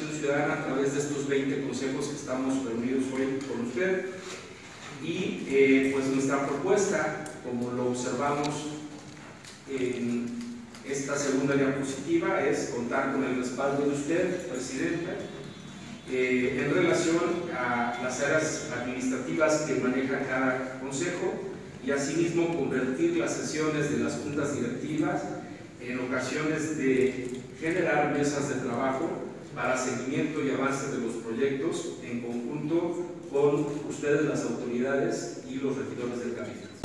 participación ciudadana a través de estos 20 consejos que estamos reunidos hoy con usted. Y eh, pues nuestra propuesta, como lo observamos en esta segunda diapositiva, es contar con el respaldo de usted, Presidenta, eh, en relación a las áreas administrativas que maneja cada consejo y asimismo convertir las sesiones de las juntas directivas en ocasiones de generar mesas de trabajo para seguimiento y avance de los proyectos en conjunto con ustedes las autoridades y los regidores del cabildo.